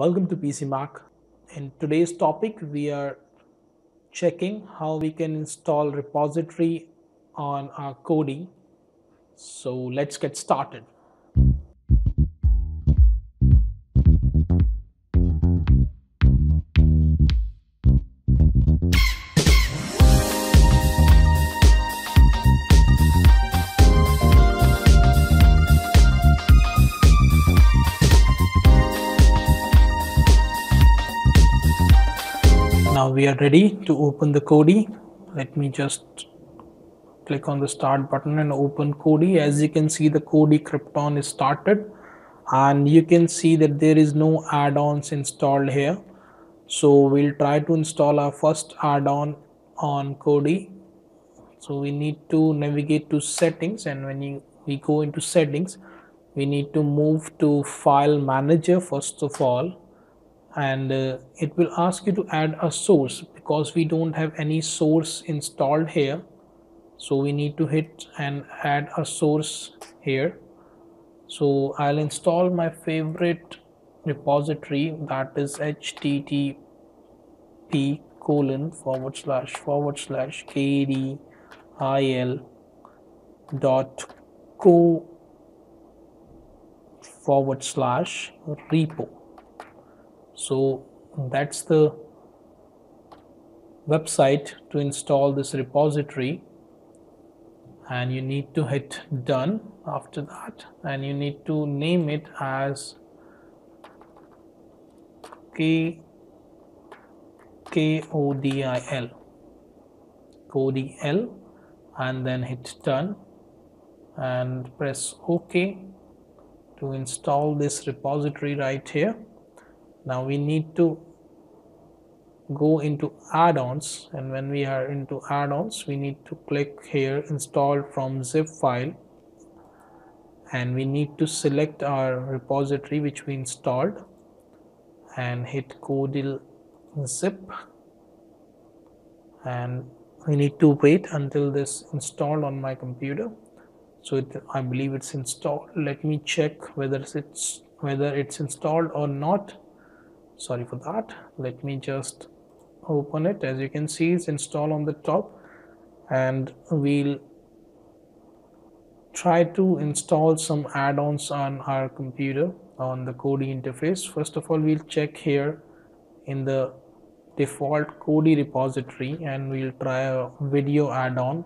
Welcome to PC Mac. In today's topic, we are checking how we can install repository on our Kodi. So let's get started. Now we are ready to open the Kodi. Let me just click on the start button and open Kodi. As you can see, the Kodi Krypton is started and you can see that there is no add-ons installed here. So we'll try to install our first add-on on Kodi. So we need to navigate to settings and when you, we go into settings, we need to move to file manager first of all and uh, it will ask you to add a source because we don't have any source installed here. So we need to hit and add a source here. So I'll install my favorite repository that is http colon forward slash forward slash kodil dot co forward slash repo so that's the website to install this repository. And you need to hit done after that. And you need to name it as k k o d i l. Kodil and then hit done. And press ok to install this repository right here now we need to go into add-ons and when we are into add-ons we need to click here install from zip file and we need to select our repository which we installed and hit kodil zip. And we need to wait until this installed on my computer. So it, I believe it's installed. Let me check whether it's whether it's installed or not sorry for that. Let me just open it. As you can see it's installed on the top. And we'll try to install some add-ons on our computer on the Kodi interface. First of all we'll check here in the default Kodi repository and we'll try a video add-on.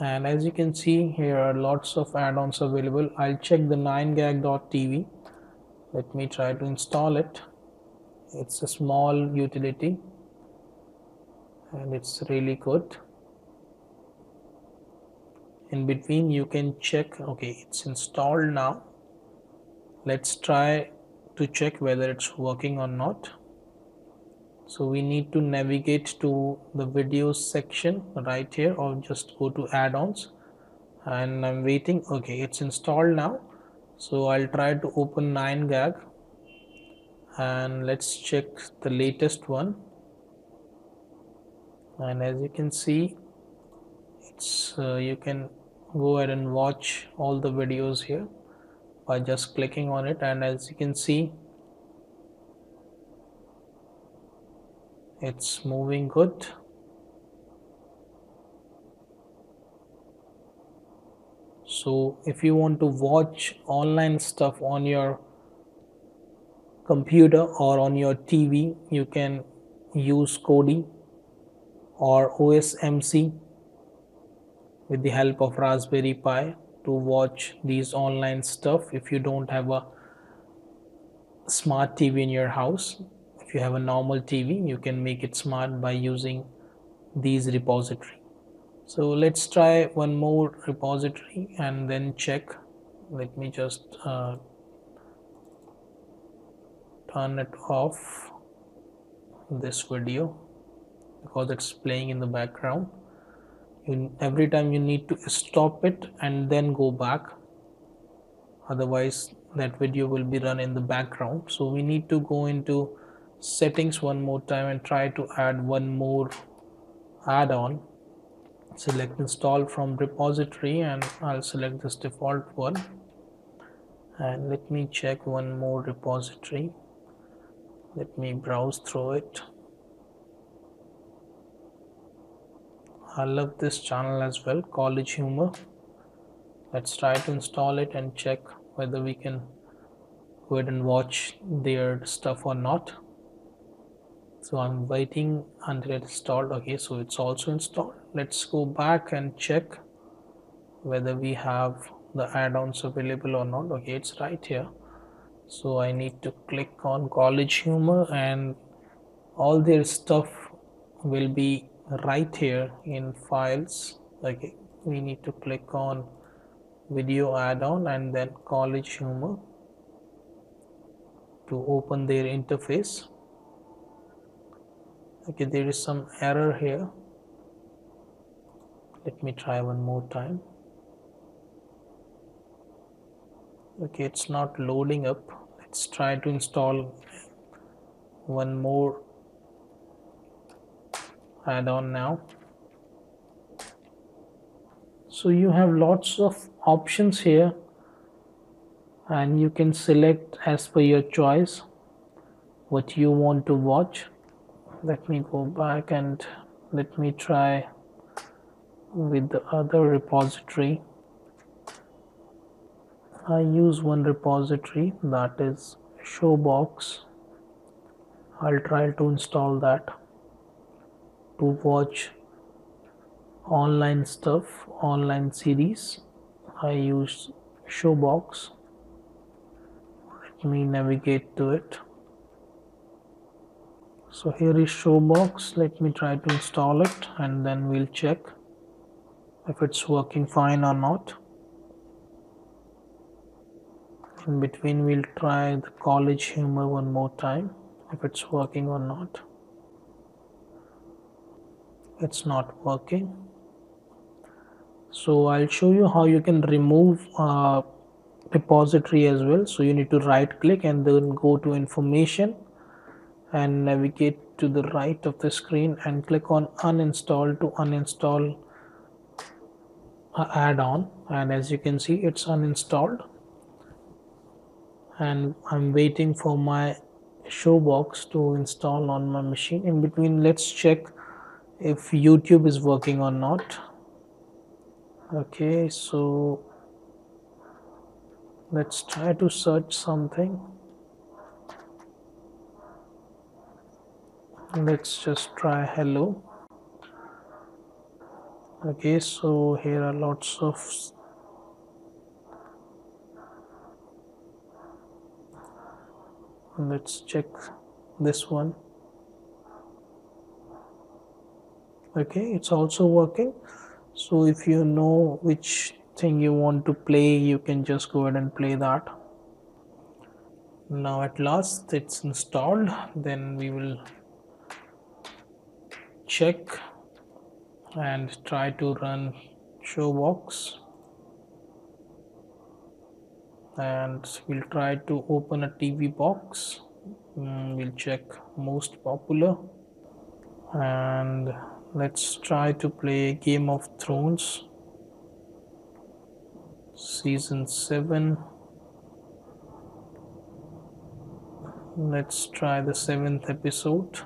And as you can see here are lots of add-ons available. I'll check the 9gag.tv let me try to install it. It's a small utility and it's really good. In between you can check okay it's installed now. Let's try to check whether it's working or not. So we need to navigate to the videos section right here or just go to add-ons. And I'm waiting okay it's installed now so I'll try to open 9 gag and let's check the latest one. And as you can see it's uh, you can go ahead and watch all the videos here by just clicking on it. And as you can see it's moving good so if you want to watch online stuff on your computer or on your TV you can use Kodi or OSMC with the help of Raspberry Pi to watch these online stuff. If you don't have a smart TV in your house if you have a normal TV you can make it smart by using these repository so let's try one more repository and then check. Let me just uh, turn it off this video because it's playing in the background. You, every time you need to stop it and then go back. Otherwise that video will be run in the background. So we need to go into settings one more time and try to add one more add-on select install from repository and I'll select this default one. And let me check one more repository. Let me browse through it. I love this channel as well college humor. Let's try to install it and check whether we can go ahead and watch their stuff or not. So I'm waiting until it's installed. Okay so it's also installed let's go back and check whether we have the add-ons available or not. Okay it's right here. So I need to click on college humor and all their stuff will be right here in files. Okay we need to click on video add-on and then college humor to open their interface. Okay there is some error here let me try one more time. Okay it's not loading up. Let's try to install one more add-on now. So you have lots of options here and you can select as per your choice what you want to watch. Let me go back and let me try with the other repository I use one repository that is Showbox. I'll try to install that to watch online stuff, online series. I use Showbox. Let me navigate to it. So here is Showbox. Let me try to install it and then we'll check if it's working fine or not. In between we'll try the college humor one more time if it's working or not. It's not working. So I'll show you how you can remove a repository as well. So you need to right click and then go to information and navigate to the right of the screen and click on uninstall to uninstall add-on and as you can see it's uninstalled. And I'm waiting for my showbox to install on my machine. In between let's check if YouTube is working or not. Okay so let's try to search something. Let's just try hello okay so here are lots of let's check this one. Okay it's also working. So if you know which thing you want to play you can just go ahead and play that. Now at last it's installed. Then we will check and try to run showbox and we'll try to open a TV box. Mm, we'll check most popular. And let's try to play Game of Thrones season 7 let's try the seventh episode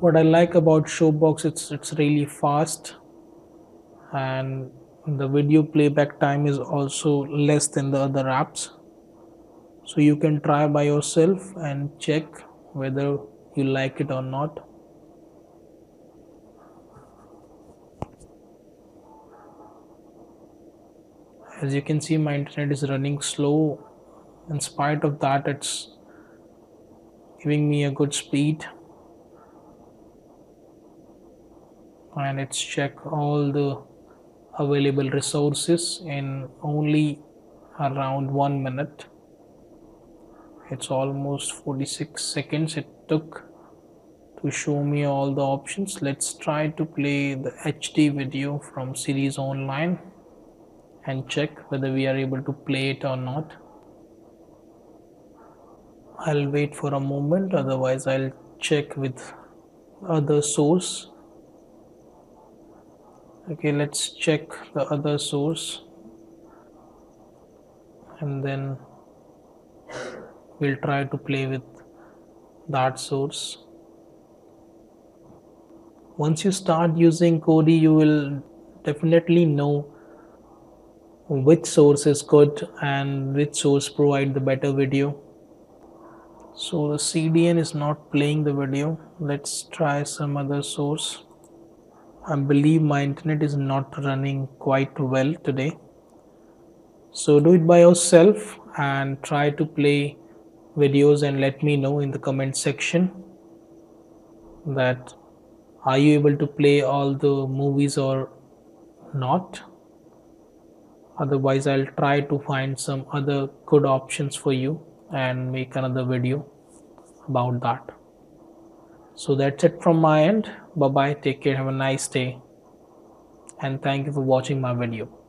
what I like about Showbox it's it's really fast. And the video playback time is also less than the other apps. So you can try by yourself and check whether you like it or not. As you can see my internet is running slow. In spite of that it's giving me a good speed and let's check all the available resources in only around one minute. It's almost 46 seconds it took to show me all the options. Let's try to play the HD video from series online and check whether we are able to play it or not. I'll wait for a moment otherwise I'll check with other source okay let's check the other source. And then we'll try to play with that source. Once you start using Kodi you will definitely know which source is good and which source provide the better video. So the CDN is not playing the video. Let's try some other source I believe my internet is not running quite well today. So do it by yourself and try to play videos and let me know in the comment section that are you able to play all the movies or not. Otherwise I'll try to find some other good options for you and make another video about that so that's it from my end. Bye bye take care. Have a nice day. And thank you for watching my video